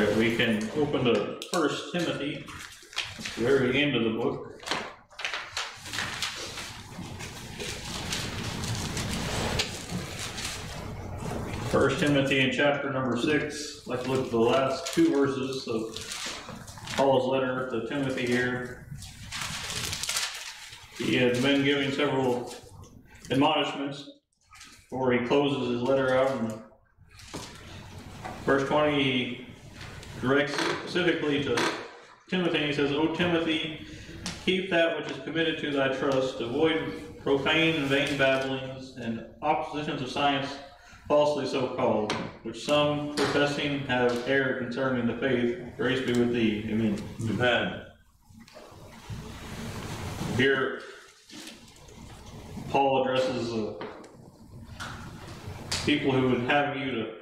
Right, we can open to First Timothy, very end of the book. First Timothy in chapter number six, let's look at the last two verses of Paul's letter to Timothy here. He has been giving several admonishments before he closes his letter out in verse twenty, he directs specifically to Timothy, and he says, O Timothy, keep that which is committed to thy trust, avoid profane and vain babblings and oppositions of science falsely so called, which some professing have erred concerning the faith. Grace be with thee. Amen. Amen. Here, Paul addresses uh, people who would have you to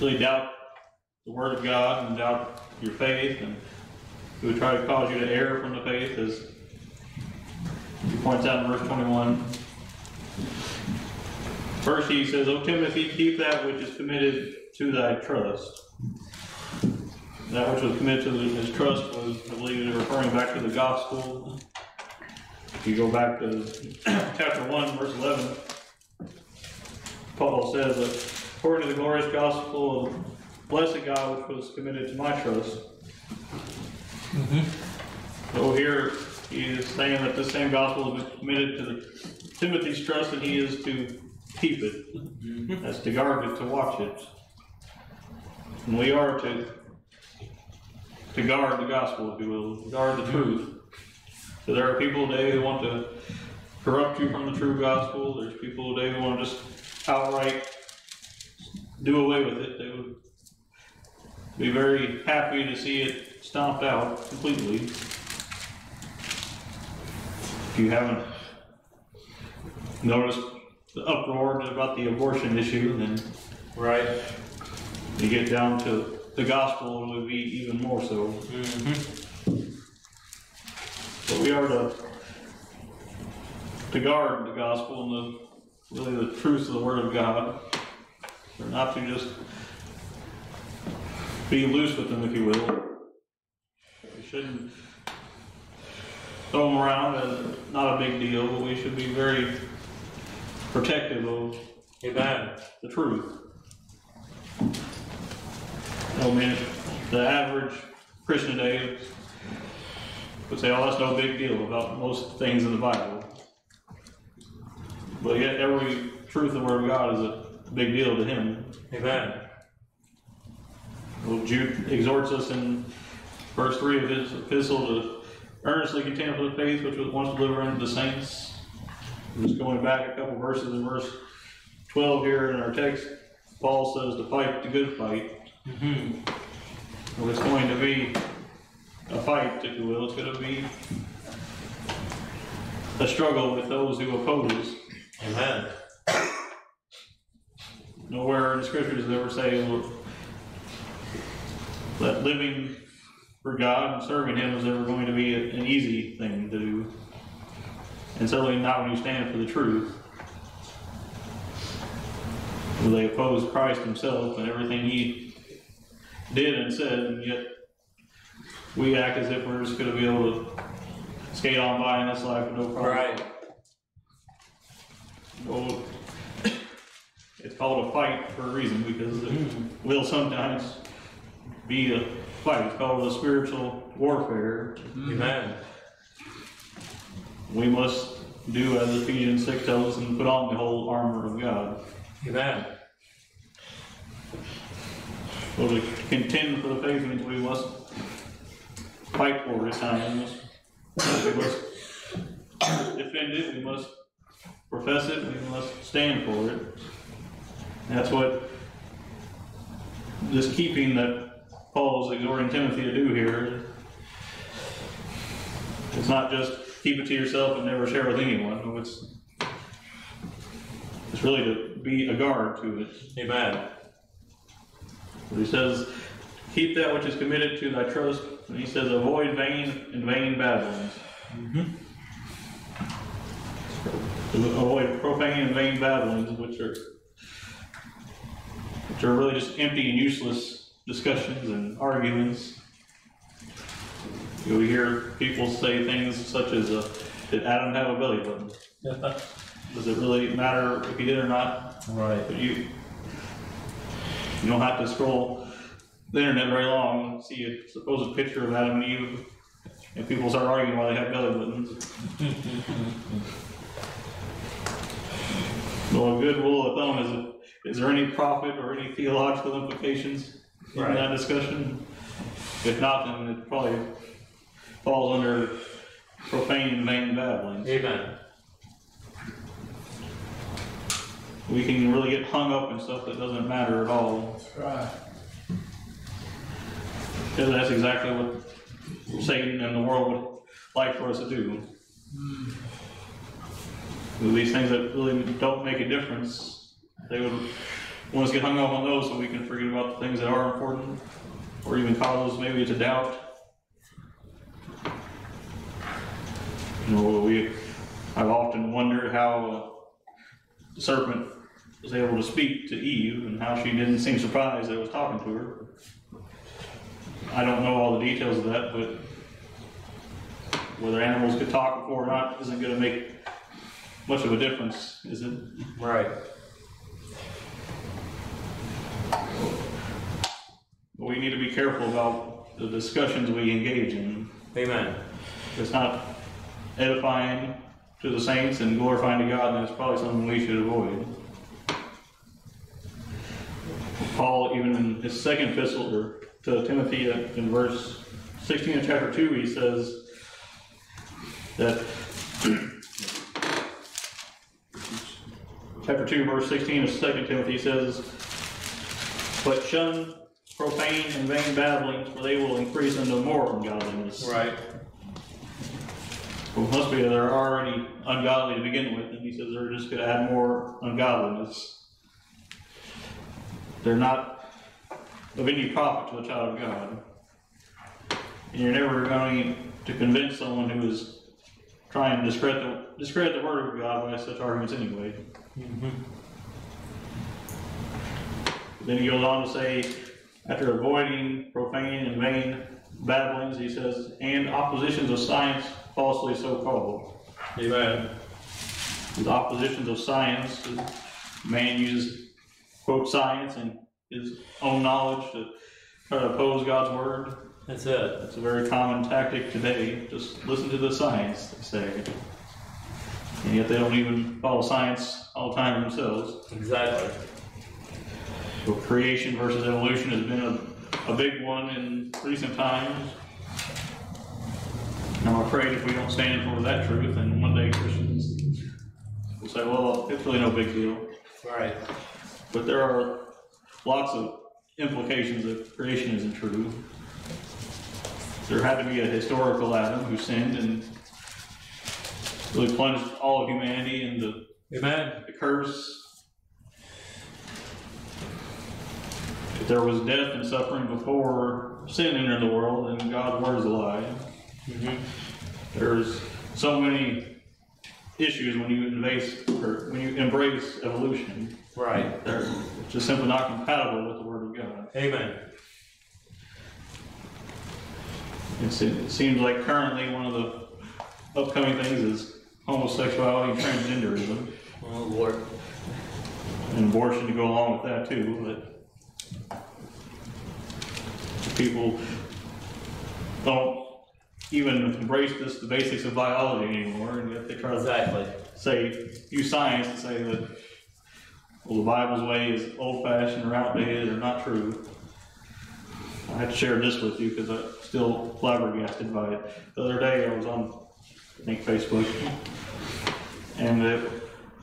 really doubt the Word of God and doubt your faith, and who would try to cause you to err from the faith, as he points out in verse 21. First, he says, O Timothy, keep that which is committed to thy trust. That which was committed to his trust was, I believe, referring back to the gospel. If you go back to chapter 1, verse 11, Paul says that according to the glorious gospel of blessed God which was committed to my trust. Mm-hmm. So here he is saying that the same gospel has been committed to the, Timothy's trust, and he is to keep it. Mm-hmm. That's to guard it, to watch it. And we are to to guard the gospel, if you will, guard the truth. So there are people today who want to corrupt you from the true gospel. There's people today who want to just outright do away with it. They would be very happy to see it stomped out completely. If you haven't noticed the uproar about the abortion issue, then Right. you get down to the gospel, it would be even more so. Mm-hmm. But we are to to guard the gospel and the really the truth of the word of God. We're not to just be loose with them, if you will. We shouldn't throw them around as not a big deal, but we should be very protective of Amen. the truth. Oh, I mean, the average Christian today would say, oh, that's no big deal about most things in the Bible. But yet every truth of the Word of God is a big deal to him. Amen. Well, Jude exhorts us in verse 3 of his epistle to earnestly contend for the faith which was once delivered unto the saints. I'm just going back a couple verses in verse 12 here in our text, Paul says to fight the good fight. Mm-hmm. Well, it's going to be a fight, if you will. It's going to be a struggle with those who oppose. Amen. Nowhere in the scriptures does it ever say well, that living for God and serving Him is ever going to be an easy thing to do. And certainly not when you stand for the truth. They oppose Christ Himself and everything He did and said, and yet we act as if we're just going to be able to skate on by in this life with no problem. Right. Well, it's called a fight for a reason because it will sometimes be a fight. It's called a spiritual warfare. Mm-hmm. Amen. We must do as Ephesians 6 tells us and put on the whole armor of God. Amen. So to contend for the faith means we must fight for it at times. We must defend it, we must profess it, we must stand for it. That's what this keeping that Paul is exhorting Timothy to do here. It's not just keep it to yourself and never share with anyone. It's it's really to be a guard to it. Amen. But he says, keep that which is committed to thy trust. And he says, avoid vain and vain babblings. Mm-hmm. Avoid profane and vain babblings, which are they're really just empty and useless discussions and arguments. You hear people say things such as, uh, did Adam have a belly button? Does it really matter if he did or not? Right. But you, you don't have to scroll the internet very long and see a supposed picture of Adam and Eve, and people start arguing why they have belly buttons. Well, a good rule of thumb is, is there any profit or any theological implications in Right. that discussion? If not, then it probably falls under profane and vain babblings. Amen. We can really get hung up in stuff that doesn't matter at all. Right. Because that's exactly what Satan and the world would like for us to do. Hmm. With These things that really don't make a difference, they would want us to get hung up on those so we can forget about the things that are important, or even cause us maybe to doubt. You know, we, I've often wondered how the serpent was able to speak to Eve and how she didn't seem surprised that it was talking to her. I don't know all the details of that, but whether animals could talk before or not isn't gonna make much of a difference, is it? Right. But we need to be careful about the discussions we engage in. Amen. If it's not edifying to the saints and glorifying to God, then it's probably something we should avoid. Paul, even in his second epistle to Timothy, in verse 16 of chapter 2, he says that chapter 2, verse 16 of 2 Timothy says, But shun profane and vain babblings, for they will increase into more ungodliness. Right. Well, it must be that they're already ungodly to begin with, and he says they're just gonna add more ungodliness. They're not of any profit to a child of God. And you're never going to convince someone who is trying to discredit the, discredit the word of God by such arguments anyway. Mm-hmm. Then he goes on to say, after avoiding profane and vain babblings, he says, and oppositions of science falsely so called. Amen. The oppositions of science, man uses quote science and his own knowledge to try to oppose God's word. That's it. That's a very common tactic today. Just listen to the science, they say. And yet they don't even follow science all the time themselves. Exactly. So creation versus evolution has been a, a big one in recent times. And I'm afraid if we don't stand for that truth, then one day Christians will say, well, it's really no big deal. Right. But there are lots of implications if creation isn't true. There had to be a historical Adam who sinned and really plunged all of humanity into Amen. the curse. There was death and suffering before sin entered the world, then God's word is a lie. Mm-hmm. There's so many issues when you embrace, or when you embrace evolution. Right. They're just simply not compatible with the word of God. Amen. It's, it seems like currently one of the upcoming things is homosexuality and transgenderism. Oh, Lord. and abortion to go along with that too, but people don't even embrace this, the basics of biology anymore, and yet they try to Exactly. say, use science to say that, well, the Bible's way is old-fashioned or outdated or not true. I had to share this with you because I'm still flabbergasted by it. The other day, I was on, I think, Facebook, and uh,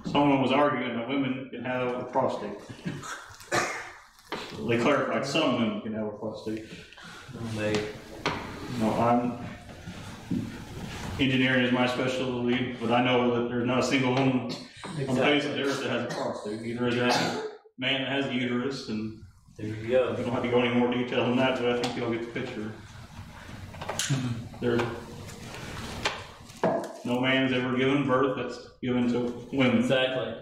someone was arguing that women can have a prostate. They clarified some women can have a prostate. They. No, I'm, engineering is my specialty, but I know that there's not a single woman on the face of the earth that has a prostate. Either a man that has a uterus, and There you we go. don't have to go any more detail than that, but I think you'll get the picture. There's, no man's ever given birth that's given to women. Exactly.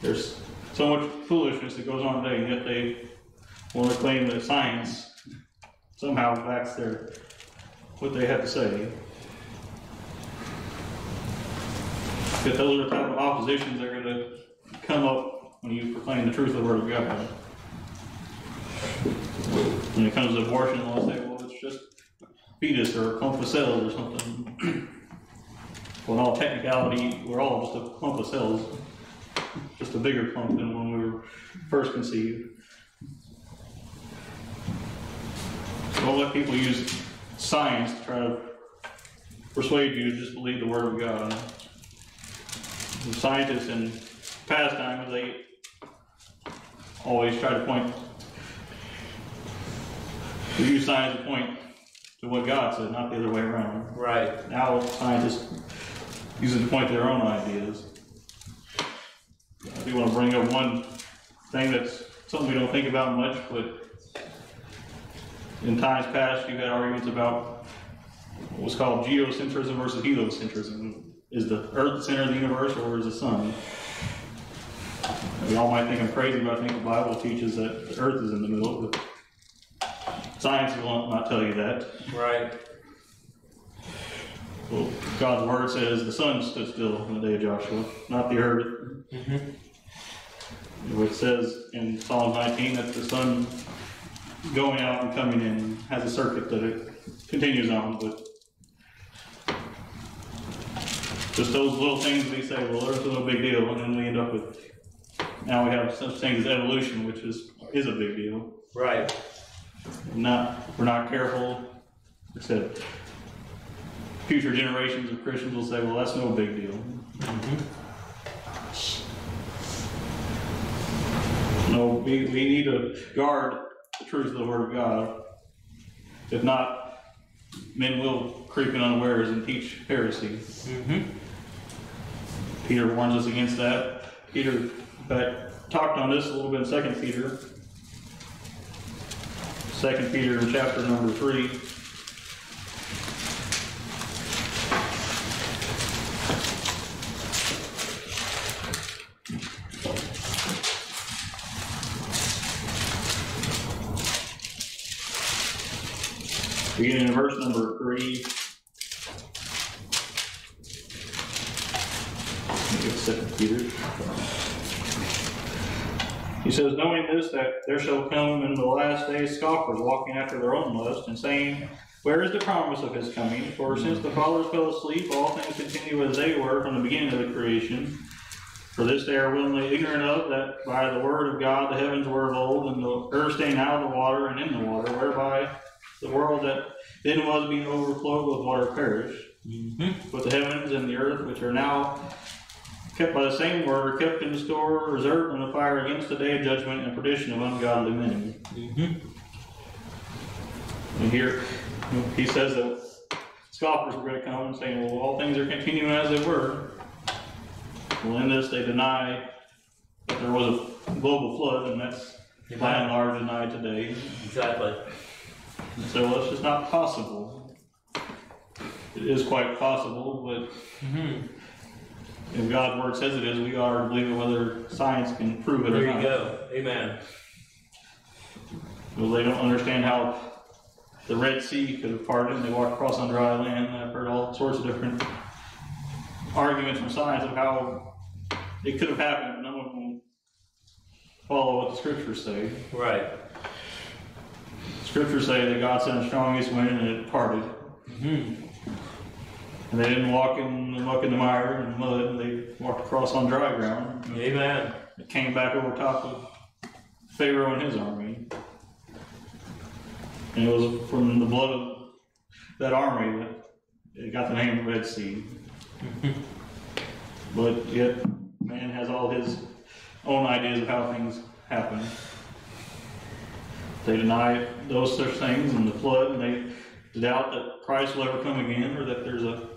There's so much foolishness that goes on today, and yet they want to claim that science somehow backs their, what they have to say. But those are the type of oppositions that are gonna come up when you proclaim the truth of the word of God. When it comes to abortion, they'll say, well, it's just fetus or a clump of cells or something. Well, in all technicality, we're all just a clump of cells, just a bigger clump than when we were first conceived. Don't let people use science to try to persuade you to just believe the word of God. The scientists in past times, they always try to point, to use science to point to what God said, not the other way around. Right. Now scientists use it to point to their own ideas. I do want to bring up one thing that's something we don't think about much, but in times past, you've had arguments about what was called geocentrism versus heliocentrism. Is the Earth the center of the universe or is the sun? We all might think I'm crazy, but I think the Bible teaches that the Earth is in the middle, but science will not tell you that. Right. Well, God's word says the sun stood still in the day of Joshua, not the earth. Mm-hmm. It says in Psalm 19 that the sun going out and coming in has a circuit that it continues on, but just those little things we say, well, Earth's no big deal, and then we end up with, now we have such things as evolution, which is, is a big deal. Right. Not, we're not careful, I future generations of Christians will say, well, that's no big deal. Mm-hmm. No, we, we need to guard the truth of the word of God. If not, men will creep in unawares and teach heresy. Mm-hmm. Peter warns us against that. Peter, fact, talked on this a little bit in Second Peter. Second Peter in chapter number three. Beginning in verse number three. Second Peter. He says, knowing this, that there shall come in the last days scoffers walking after their own lust, and saying, Where is the promise of his coming? For since the fathers fell asleep, all things continue as they were from the beginning of the creation. For this they are willingly ignorant of, that by the word of God the heavens were of old, and the earth staying out of the water and in the water, whereby the world that then was being overflowed with water perished. Mm-hmm. But the heavens and the earth, which are now kept by the same word, are kept in store, reserved in the fire against the day of judgment and perdition of ungodly men. Mm-hmm. And here, he says that scoffers were going to come and saying, well, all things are continuing as they were. Well, in this, they deny that there was a global flood, and that's by and large denied today. Exactly. And so, well, it's just not possible. It is quite possible, but Mm-hmm. if God's word says it is, we are to believe it whether science can prove it or not. There you go. Amen. Well, they don't understand how the Red Sea could have parted and they walked across on dry land. I've heard all sorts of different arguments from science of how it could have happened, but no one will follow what the scriptures say. Right. Scriptures say that God sent a strongest wind and it parted. Mm-hmm. And they didn't walk in the muck and the mire and the mud, they walked across on dry ground. Amen. It came back over top of Pharaoh and his army. And it was from the blood of that army that it got the name Red Sea. but yet, man has all his own ideas of how things happen. They deny those such things and the flood, and they doubt that Christ will ever come again or that there's a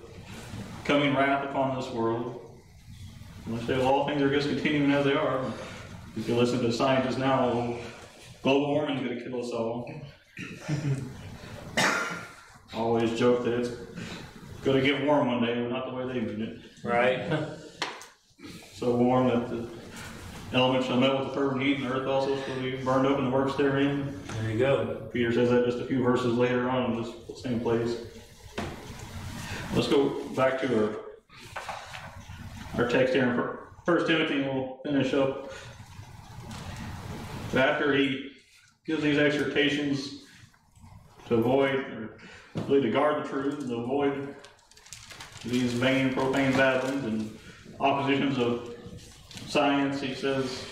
coming wrath upon this world. And they say, well, all things are just continuing as they are. If you listen to scientists now, well, global warming is going to kill us all. I always joke that it's going to get warm one day, but not the way they mean it. Right. So warm that the elements shall melt with the fervent heat, and the earth also shall be burned up and the works therein. There you go. Peter says that just a few verses later on in this same place. Let's go back to our, our text here in First Timothy, and we'll finish up. After he gives these exhortations to avoid, or really to guard the truth, and to avoid these vain, profane babblings and oppositions of science, he says,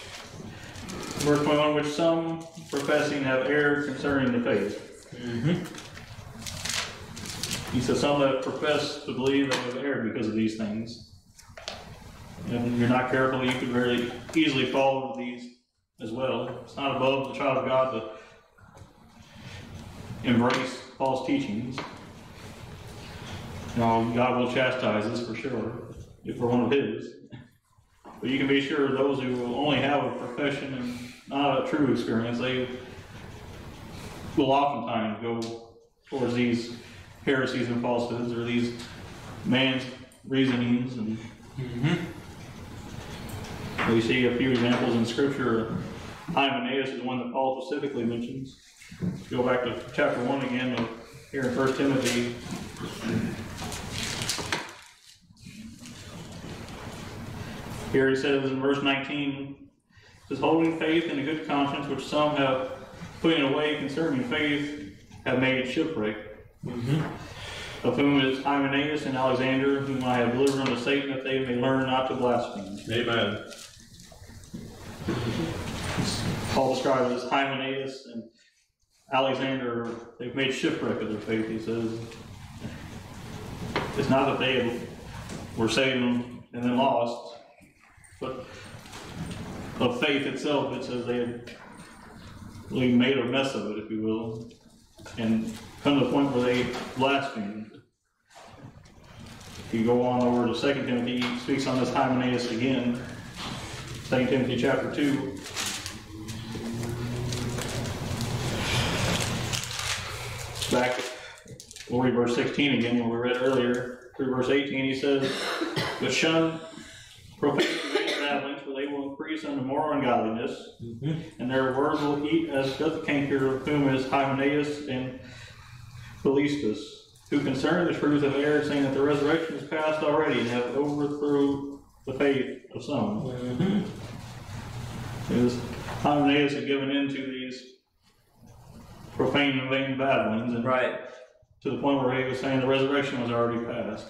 verse 21, which some professing have erred concerning the faith. Mm-hmm. He says some that profess to believe they have erred because of these things. And if you're not careful, you could very easily fall into these as well. It's not above the child of God to embrace false teachings. Now, God will chastise us for sure, if we're one of His. But you can be sure those who only have a profession and not a true experience, they will oftentimes go towards these heresies and falsehoods or these man's reasonings and mm-hmm. we see a few examples in scripture. Hymenaeus is one that Paul specifically mentions. Go back to chapter one again, here in First Timothy. Here he says in verse 19, says, holding faith and a good conscience, which some have putting away concerning faith, have made shipwreck. Mm-hmm. Of whom is Hymenaeus and Alexander, whom I have delivered unto Satan, that they may learn not to blaspheme. Amen. Paul describes as Hymenaeus and Alexander, they've made shipwreck of their faith, he says. It's not that they were saved and then lost, but of faith itself, it says they had made a mess of it, if you will, and come to the point where they blasphemed. If you go on over to Second Timothy, he speaks on this Hymenaeus again. Second Timothy chapter two. Back, we'll read verse sixteen again, what we read earlier, through verse eighteen, he says, But shun profane they will increase unto more ungodliness, and their words will eat as doth canker, of whom is Hymenaeus and Philetus, who concerning the truth have erred, saying that the resurrection is past already, and have overthrew the faith of some. Mm-hmm. Because Hymenaeus had given in to these profane and vain babblings, and Right. to the point where he was saying the resurrection was already past.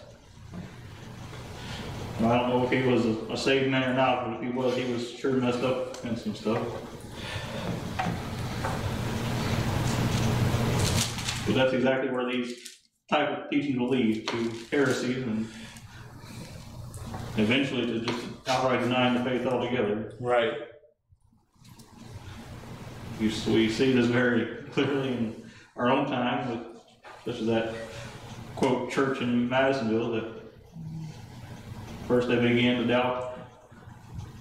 I don't know if he was a, a saved man or not, but if he was, he was sure messed up in some stuff. But that's exactly where these type of teachings will lead to heresies and eventually to just outright denying the faith altogether. Right. You, we see this very clearly in our own time with, such as that quote church in Madisonville that first they began to doubt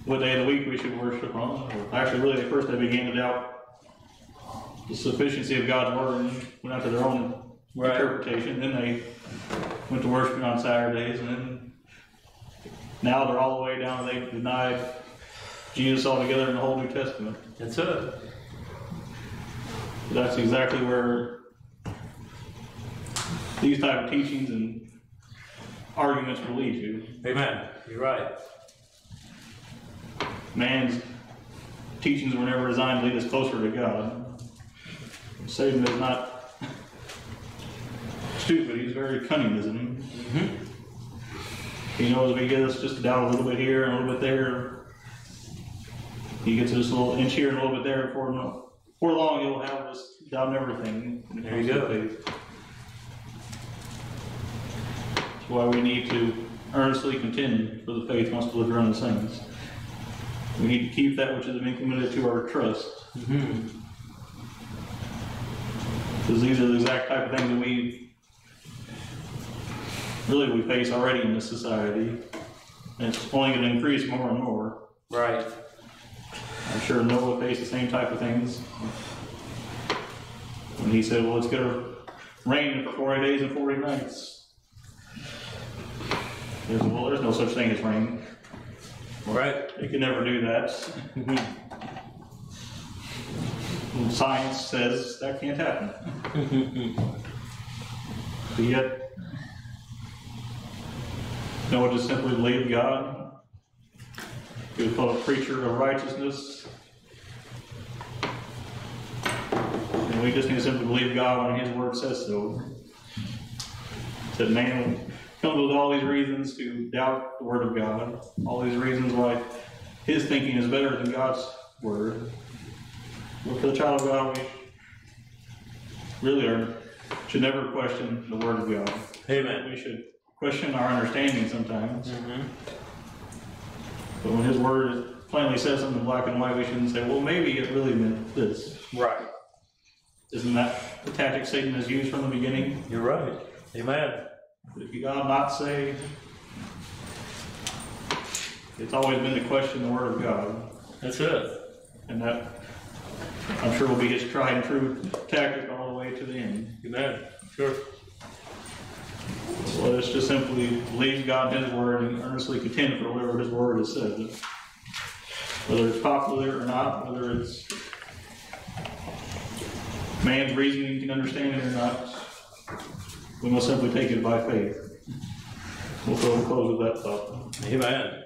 what day of the week we should worship on. Actually, really, they first they began to doubt the sufficiency of God's word and went after their own Right. interpretation. Then they went to worshiping on Saturdays, and then now they're all the way down. They've denied Jesus altogether in the whole New Testament. That's it. That's exactly where these type of teachings and arguments will lead to. Amen. You're right. Man's teachings were never designed to lead us closer to God. Satan is not stupid, he's very cunning, isn't he? Mm-hmm. He knows if he gets us just to doubt a little bit here and a little bit there, he gets us a little inch here and a little bit there, before, before long he'll have us doubting everything. There you go. faith. That's why we need to earnestly contend for the faith once delivered unto the saints. We need to keep that which has been committed to our trust. Mm-hmm. Because these are the exact type of things that we, really we face already in this society. And it's only going to increase more and more. Right. I'm sure Noah faced the same type of things. When he said, well, it's going to rain for 40 days and 40 nights. There's, well, there's no such thing as rain. Right. You can never do that. And Science says that can't happen. But yet, Noah just simply believe God. He was called a preacher of righteousness. And we just need to simply believe God when His word says so. That man comes with all these reasons to doubt the word of God, all these reasons why his thinking is better than God's word. But for the child of God, we really are, should never question the word of God. Amen. We should question our understanding sometimes. Mm-hmm. But when his word plainly says something in black and white, we shouldn't say, well, maybe it really meant this. Right. Isn't that the tactic Satan has used from the beginning? You're right. Amen. If God not say, it's always been to question the word of God. That's it. And that, I'm sure will be his tried and true tactic all the way to the end. Amen. Sure. So let us just simply believe God in his word and earnestly contend for whatever his word has said. Whether it's popular or not, whether it's man's reasoning can understand it or not, we must simply take it by faith. We'll close with that thought. Amen.